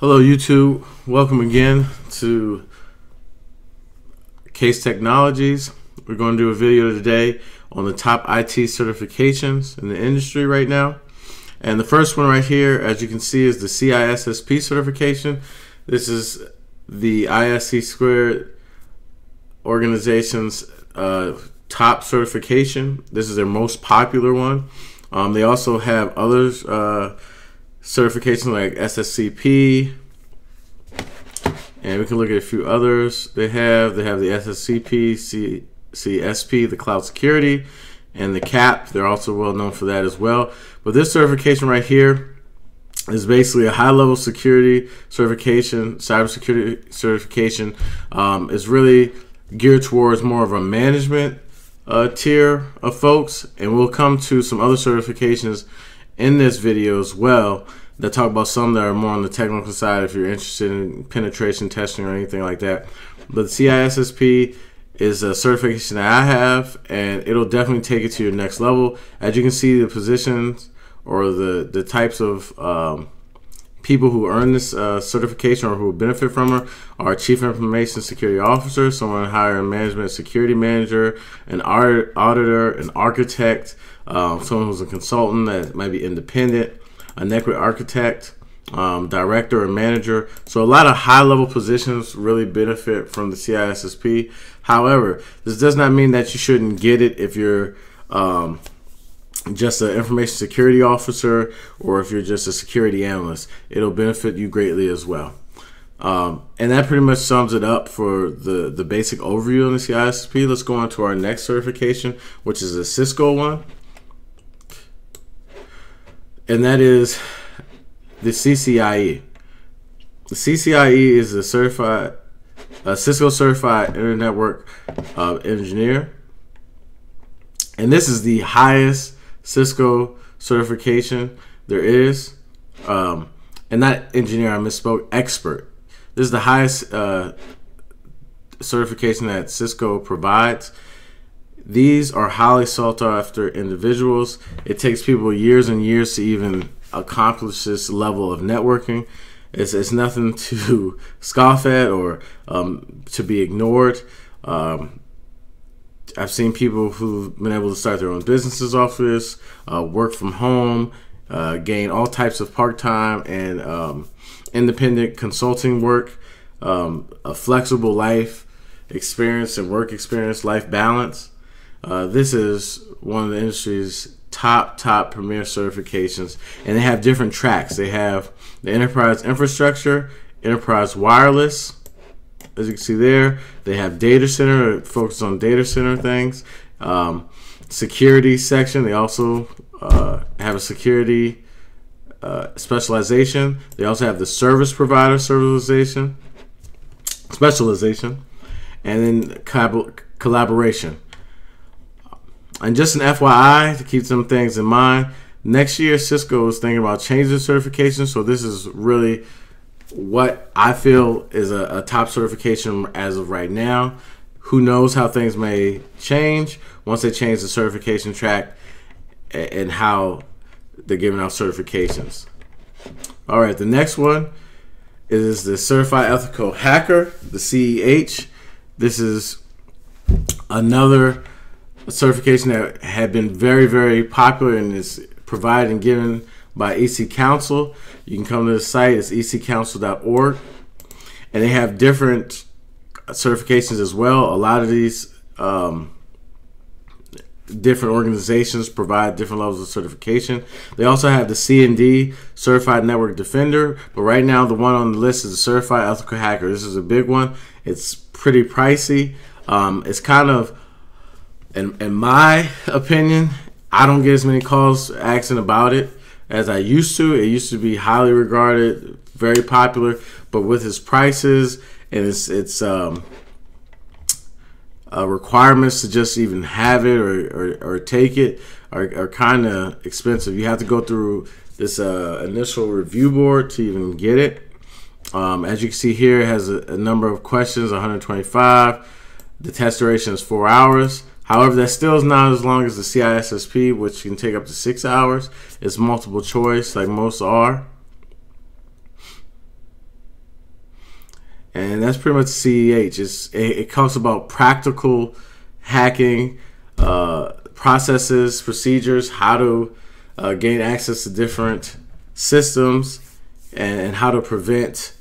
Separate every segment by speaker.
Speaker 1: Hello, YouTube. Welcome again to Case Technologies. We're going to do a video today on the top IT certifications in the industry right now. And the first one right here, as you can see, is the CISSP certification. This is the ISC Squared organization's uh, top certification. This is their most popular one. Um, they also have others. Uh, certifications like SSCP, and we can look at a few others they have. They have the SSCP, C, CSP, the cloud security, and the CAP. They're also well known for that as well. But this certification right here is basically a high level security certification, cybersecurity certification. Um, is really geared towards more of a management uh, tier of folks, and we'll come to some other certifications in this video as well that talk about some that are more on the technical side if you're interested in penetration testing or anything like that. But CISSP is a certification that I have, and it'll definitely take it to your next level. As you can see, the positions or the the types of um, people who earn this uh, certification or who benefit from her are chief information security officer, someone higher management security manager, an auditor, an architect, uh, someone who's a consultant that might be independent, a network architect, um, director or manager. So a lot of high level positions really benefit from the CISSP. However, this does not mean that you shouldn't get it if you're um, just an information security officer or if you're just a security analyst. It'll benefit you greatly as well. Um, and that pretty much sums it up for the, the basic overview on the CISSP. Let's go on to our next certification, which is a Cisco one. And that is the CCIE. The CCIE is a certified, a Cisco certified internet network uh, engineer. And this is the highest Cisco certification there is. Um, and not engineer, I misspoke, expert. This is the highest uh, certification that Cisco provides. These are highly sought after individuals. It takes people years and years to even accomplish this level of networking. It's, it's nothing to scoff at or um, to be ignored. Um, I've seen people who've been able to start their own businesses off this, uh, work from home, uh, gain all types of part time and um, independent consulting work, um, a flexible life experience and work experience, life balance. Uh, this is one of the industry's top, top premier certifications, and they have different tracks. They have the enterprise infrastructure, enterprise wireless, as you can see there. They have data center, focused on data center things. Um, security section, they also uh, have a security uh, specialization. They also have the service provider specialization, specialization, and then collaboration. And just an FYI to keep some things in mind, next year Cisco is thinking about changing certification. So this is really what I feel is a, a, top certification as of right now. Who knows how things may change once they change the certification track and how they're giving out certifications. All right, the next one is the Certified Ethical Hacker, the CEH. This is another certification that had been very, very popular and is provided and given by EC Council. You can come to the site, it's eccouncil.org. And they have different certifications as well. A lot of these um, different organizations provide different levels of certification. They also have the CND Certified Network Defender, but right now the one on the list is the Certified Ethical Hacker. This is a big one. It's pretty pricey. Um, it's kind of in, in my opinion, I don't get as many calls asking about it as I used to. It used to be highly regarded, very popular, but with its prices and its its um, uh, requirements to just even have it or, or, or take it are, are kind of expensive. You have to go through this uh, initial review board to even get it. Um, as you can see here, it has a, a number of questions, 125. The test duration is four hours. However, that still is not as long as the CISSP, which can take up to six hours. It's multiple choice, like most are. and that's pretty much CEH. It's, it, it talks about practical hacking uh, processes, procedures, how to uh, gain access to different systems, and, and how to prevent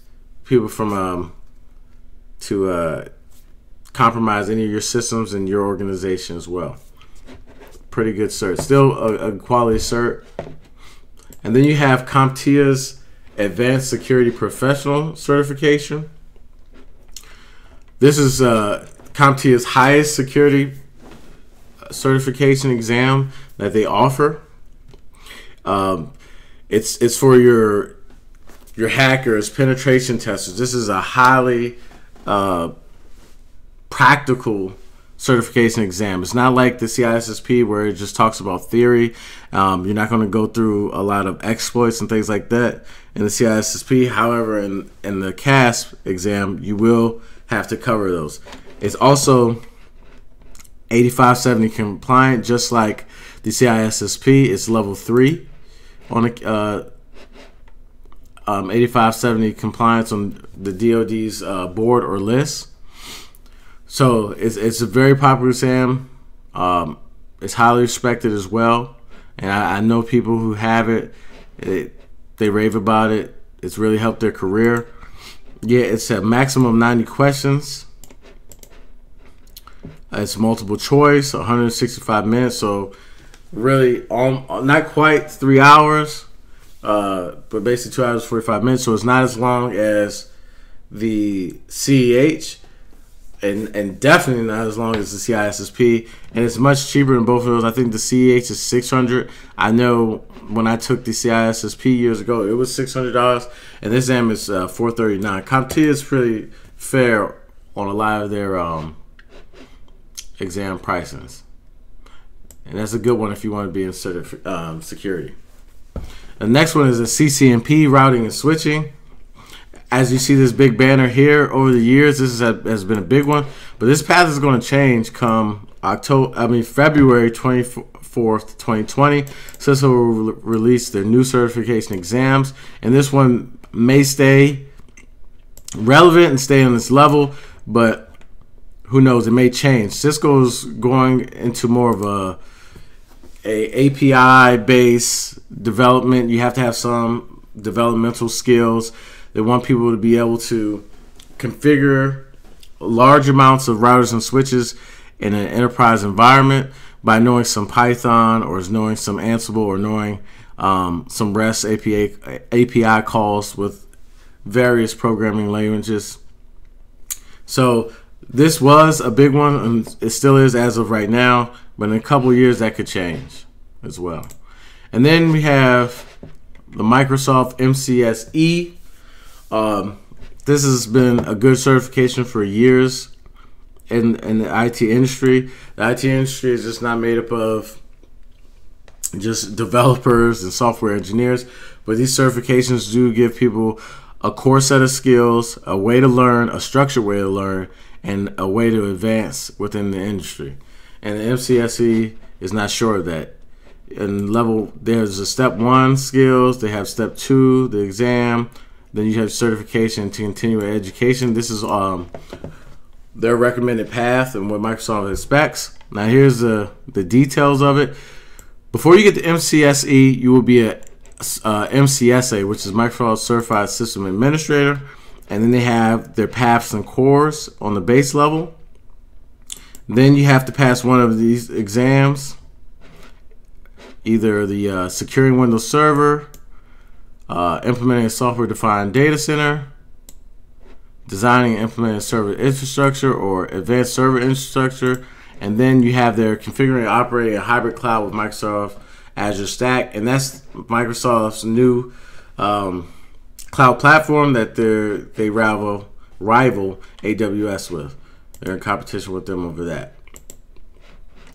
Speaker 1: people from um, to uh, compromise any of your systems and your organization as well. Pretty good cert. Still a, a quality cert. And then you have CompTIA's Advanced Security Professional certification. This is uh, CompTIA's highest security certification exam that they offer. Um, it's it's for your your hackers, penetration testers. This is a highly uh, practical certification exam. It's not like the CISSP where it just talks about theory. Um, you're not going to go through a lot of exploits and things like that in the CISSP. However, in in the CASP exam, you will have to cover those. It's also 8570 compliant, just like the CISSP. It's level three on a uh, um, 8570 compliance on the DoD's uh, board or list. So it's it's a very popular Sam. Um, it's highly respected as well, and I, I know people who have it, it. They rave about it. It's really helped their career. Yeah, it's a maximum 90 questions. It's multiple choice, 165 minutes. So really, um, not quite three hours, uh, but basically two hours 45 minutes. So it's not as long as the CEH, and and definitely not as long as the CISSP. And it's much cheaper than both of those. I think the CEH is 600. I know when I took the CISSP years ago, it was $600, and this exam is uh, 439. CompTIA is pretty fair on a lot of their um, exam pricings. And that's a good one if you want to be in um, security. The next one is a CCNP routing and switching. As you see this big banner here over the years, this a, has been a big one. But this path is going to change come October, I mean February 24th, 2020. Cisco will re- release their new certification exams, and this one may stay relevant and stay on this level, but who knows? It may change. Cisco's going into more of a a API based development. You have to have some developmental skills. They want people to be able to configure large amounts of routers and switches in an enterprise environment by knowing some Python or knowing some Ansible or knowing um, some REST API API calls with various programming languages. So this was a big one, and it still is as of right now. But in a couple years, that could change as well. And then we have the Microsoft MCSE. Um, this has been a good certification for years in in the IT industry. The IT industry is just not made up of just developers and software engineers, but these certifications do give people a core set of skills, a way to learn, a structured way to learn, and a way to advance within the industry. And the MCSE is not sure of that. And level, there's a step one skills, they have step two, the exam, then you have certification to continue education. This is um, their recommended path and what Microsoft expects. Now, here's the, the details of it. Before you get the MCSE, you will be a uh, MCSA, which is Microsoft Certified System Administrator and then they have their paths and cores on the base level. Then you have to pass one of these exams, either the uh, securing Windows Server, uh, implementing a software-defined data center, designing and implementing server infrastructure or advanced server infrastructure, and then you have their configuring and operating a hybrid cloud with Microsoft Azure Stack, and that's Microsoft's new um, cloud platform that they they rival rival AWS with. They're in competition with them over that.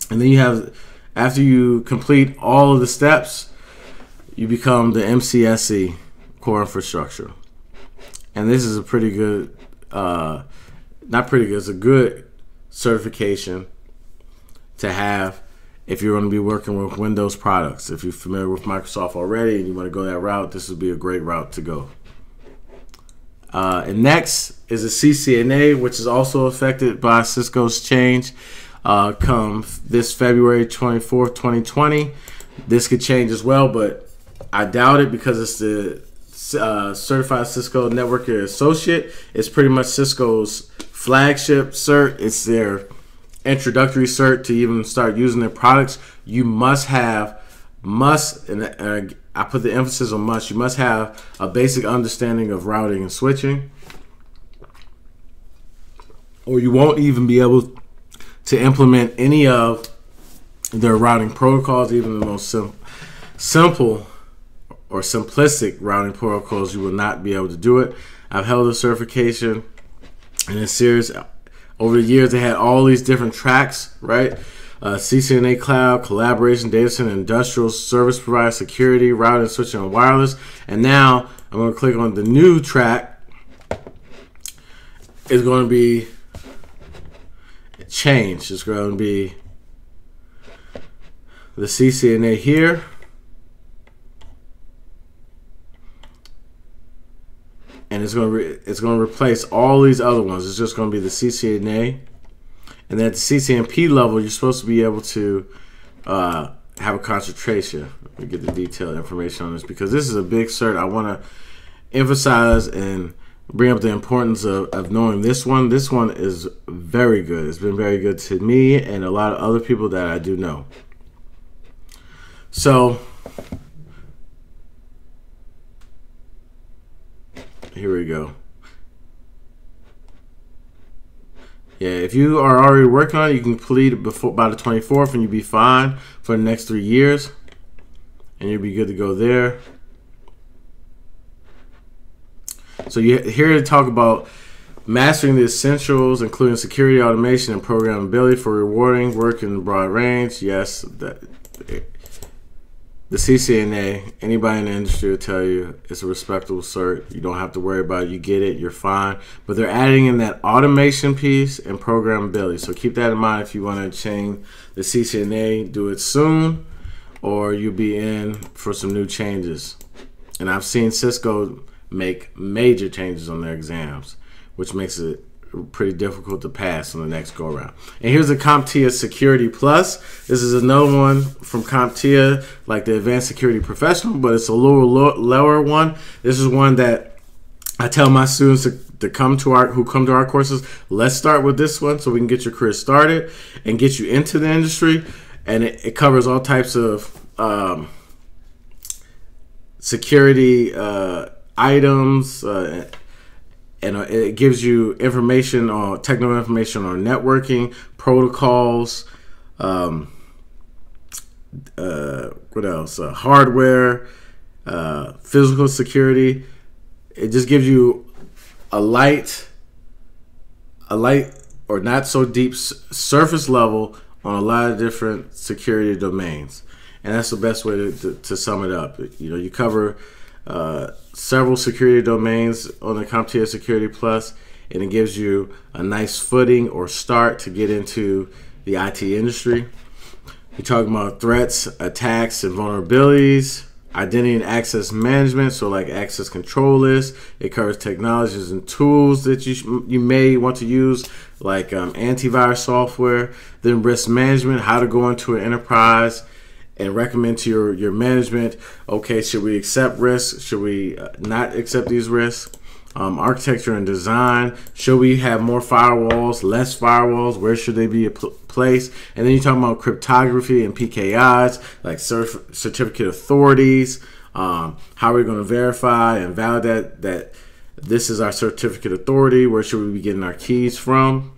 Speaker 1: And then you have after you complete all of the steps, you become the MCSE core infrastructure. And this is a pretty good uh, not pretty good, it's a good certification to have if you're going to be working with Windows products. If you're familiar with Microsoft already and you want to go that route, this would be a great route to go. Uh, and next is a CCNA, which is also affected by Cisco's change. Uh, come this February 24th, 2020. This could change as well, but I doubt it because it's the uh, certified Cisco Network Associate. It's pretty much Cisco's flagship cert. It's their introductory cert to even start using their products. You must have must and I put the emphasis on must. You must have a basic understanding of routing and switching, or you won't even be able to implement any of their routing protocols, even the most sim- simple or simplistic routing protocols. You will not be able to do it. I've held a certification in a series over the years. They had all these different tracks, right? uh, CCNA Cloud, Collaboration, Data Center, Industrial, Service Provider, Security, Routing, Switching, and Wireless. And now I'm going to click on the new track. It's going to be change. It's going to be the CCNA here. And it's going to re- it's going to replace all these other ones. It's just going to be the CCNA and at the CCNP level, you're supposed to be able to uh, have a concentration. Let me get the detailed information on this because this is a big cert. I want to emphasize and bring up the importance of, of knowing this one. This one is very good. It's been very good to me and a lot of other people that I do know. So, here we go. Yeah, if you are already working on it, you can complete it before by the 24th, and you'll be fine for the next three years, and you'll be good to go there. So you're here to talk about mastering the essentials, including security, automation, and programmability for rewarding work in broad range. Yes, that the CCNA, anybody in the industry will tell you it's a respectable cert. You don't have to worry about it. You get it, you're fine. But they're adding in that automation piece and programmability. So keep that in mind if you want to change the CCNA, do it soon, or you'll be in for some new changes. And I've seen Cisco make major changes on their exams, which makes it pretty difficult to pass on the next go around. And here's the CompTIA Security Plus. This is another one from CompTIA, like the Advanced Security Professional, but it's a lower lower one. This is one that I tell my students to, to come to our who come to our courses. Let's start with this one so we can get your career started and get you into the industry. And it, it covers all types of um, security uh, items. Uh, and uh, it gives you information on technical information on networking protocols. Um, uh, what else? Uh, hardware, uh, physical security. It just gives you a light, a light or not so deep surface level on a lot of different security domains, and that's the best way to, to, to sum it up. You know, you cover uh, several security domains on the CompTIA Security Plus, and it gives you a nice footing or start to get into the IT industry. We're talking about threats, attacks, and vulnerabilities, identity and access management, so like access control list. It covers technologies and tools that you you may want to use, like um, antivirus software. Then risk management, how to go into an enterprise and recommend to your, your management okay should we accept risks? Should we uh, not accept these risks? Um, architecture and design should we have more firewalls less firewalls? Where should they be placed? And then you're talking about cryptography and pkis like cert- certificate authorities um, how are we going to verify and validate that this is our certificate authority? Where should we be getting our keys from?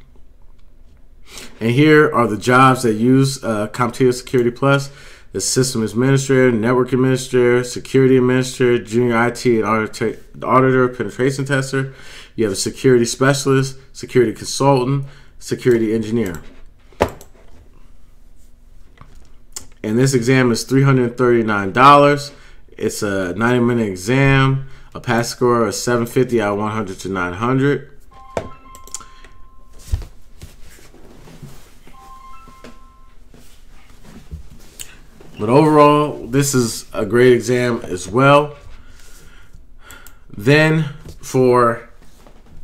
Speaker 1: And here are the jobs that use uh, CompTIA Security Plus the system administrator, network administrator, security administrator, junior IT and auditor, penetration tester. You have a security specialist, security consultant, security engineer. And this exam is $339. It's a 90 minute exam, a pass score of 750 out of 100 to 900. But overall, this is a great exam as well. Then for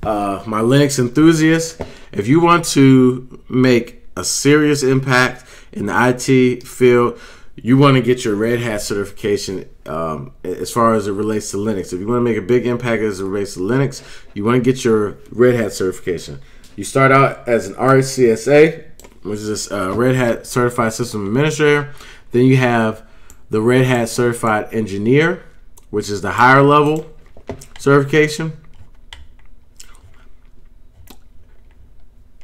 Speaker 1: uh, my Linux enthusiasts, if you want to make a serious impact in the IT field, you want to get your Red Hat certification um, as far as it relates to Linux. If you want to make a big impact as it relates to Linux, you want to get your Red Hat certification. You start out as an RCSA, which is a uh, Red Hat Certified System Administrator. Then you have the Red Hat Certified Engineer, which is the higher level certification.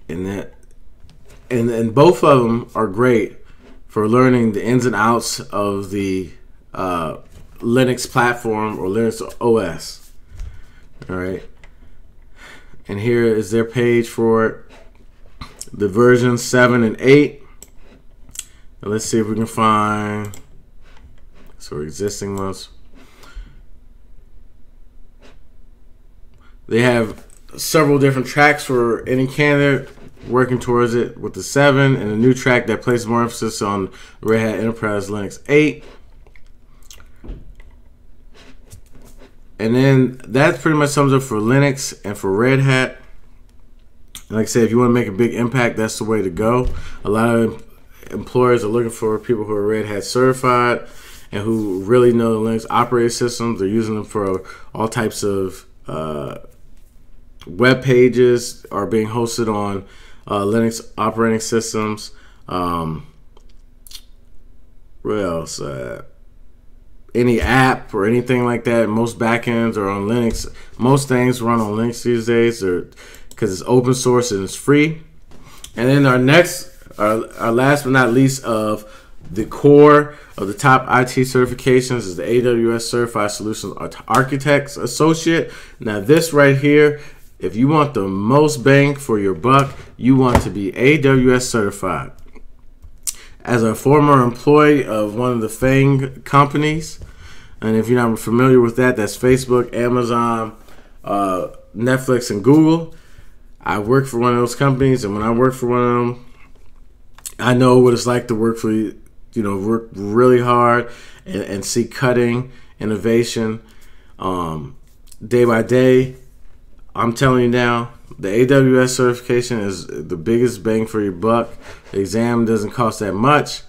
Speaker 1: And that and and both of them are great for learning the ins and outs of the uh, Linux platform or Linux OS. All right. And here is their page for it. The version 7 and 8. Now let's see if we can find so existing ones. They have several different tracks for any candidate working towards it with the 7 and a new track that places more emphasis on Red Hat Enterprise Linux 8. And then that pretty much sums up for Linux and for Red Hat. Like I said, if you want to make a big impact, that's the way to go. A lot of employers are looking for people who are Red Hat certified and who really know the Linux operating systems. They're using them for all types of uh, web pages are being hosted on uh, Linux operating systems. Um, what else? Uh, any app or anything like that. Most backends are on Linux. Most things run on Linux these days, because it's open source and it's free. And then our next, our, our last but not least, of the core of the top IT certifications is the AWS Certified Solutions Architects Associate. Now, this right here if you want the most bang for your buck, you want to be AWS certified. As a former employee of one of the FANG companies, and if you're not familiar with that, that's Facebook, Amazon, uh, Netflix, and Google. I work for one of those companies, and when I work for one of them, I know what it's like to work for you know work really hard and, and see cutting innovation um, day by day I'm telling you now, the AWS certification is the biggest bang for your buck. The exam doesn't cost that much,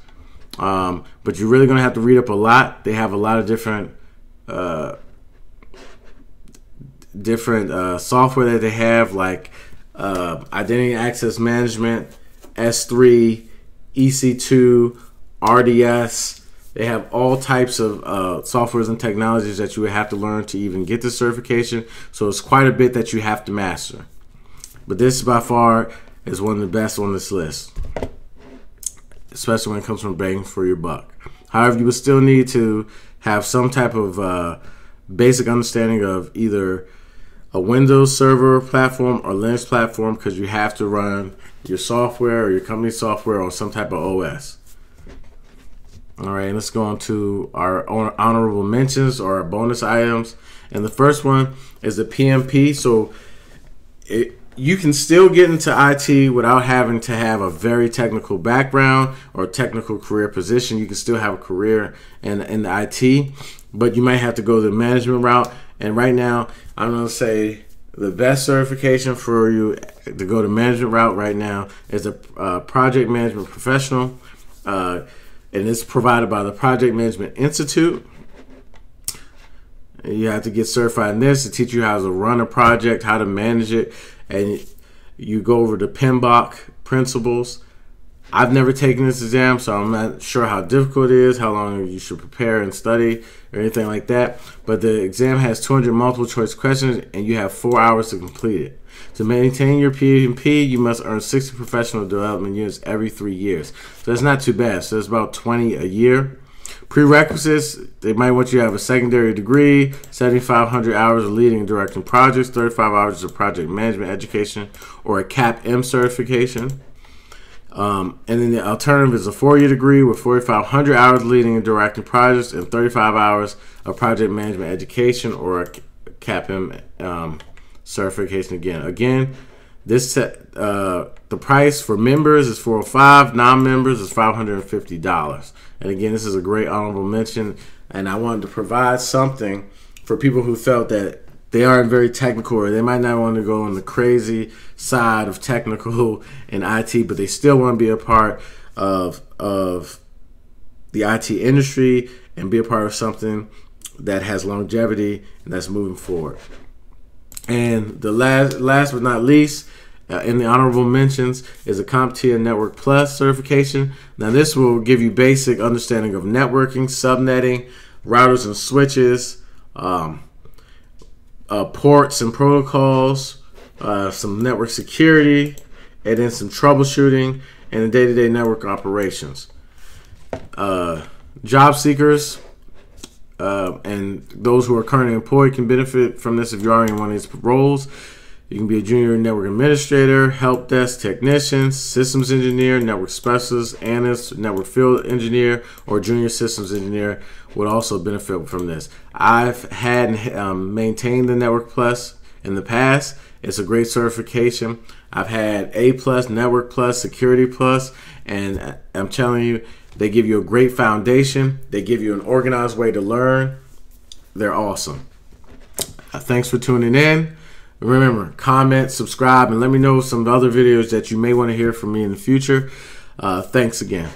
Speaker 1: um, but you're really going to have to read up a lot. They have a lot of different uh, different uh, software that they have, like uh, Identity Access Management, S3, EC2, RDS. They have all types of uh, softwares and technologies that you would have to learn to even get the certification. So it's quite a bit that you have to master. But this by far is one of the best on this list, especially when it comes from bang for your buck. However, you would still need to have some type of uh, basic understanding of either a Windows server platform or Linux platform because you have to run your software or your company software on some type of OS. All right, let's go on to our honorable mentions or our bonus items. And the first one is the PMP. So it, you can still get into IT without having to have a very technical background or technical career position. You can still have a career in, in the IT, but you might have to go the management route. And right now, I'm going to say the best certification for you to go to management route right now is a uh, project management professional. Uh, and it's provided by the Project Management Institute. You have to get certified in this to teach you how to run a project, how to manage it, and you go over the PMBOK principles. I've never taken this exam, so I'm not sure how difficult it is, how long you should prepare and study, or anything like that. But the exam has 200 multiple choice questions, and you have four hours to complete it. To maintain your PMP, you must earn 60 professional development units every three years. So that's not too bad. So it's about 20 a year. Prerequisites, they might want you to have a secondary degree, 7,500 hours of leading and directing projects, 35 hours of project management education, or a CAPM certification. Um, and then the alternative is a four-year degree with 4,500 hours leading and directing projects and 35 hours of project management education or a CAPM um, certification again. Again, this uh, the price for members is 405 non-members is $550 and again this is a great honorable mention and i wanted to provide something for people who felt that they aren't very technical or they might not want to go on the crazy side of technical and IT, but they still want to be a part of of the IT industry and be a part of something that has longevity and that's moving forward. And the last last but not least, uh, in the honorable mentions is a CompTIA Network Plus certification. Now, this will give you basic understanding of networking, subnetting, routers and switches, um, uh, ports and protocols, uh, some network security, and then some troubleshooting and the day-to-day network operations. Uh, job seekers uh, and those who are currently employed can benefit from this if you're in one of these roles. You can be a junior network administrator, help desk technician, systems engineer, network specialist, analyst, network field engineer, or junior systems engineer would also benefit from this. I've had um, maintained the Network Plus in the past. It's a great certification. I've had A plus, Network Plus, Security Plus, and I'm telling you, they give you a great foundation. They give you an organized way to learn. They're awesome. Uh, thanks for tuning in. Remember, comment, subscribe, and let me know some other videos that you may want to hear from me in the future. Uh, thanks again.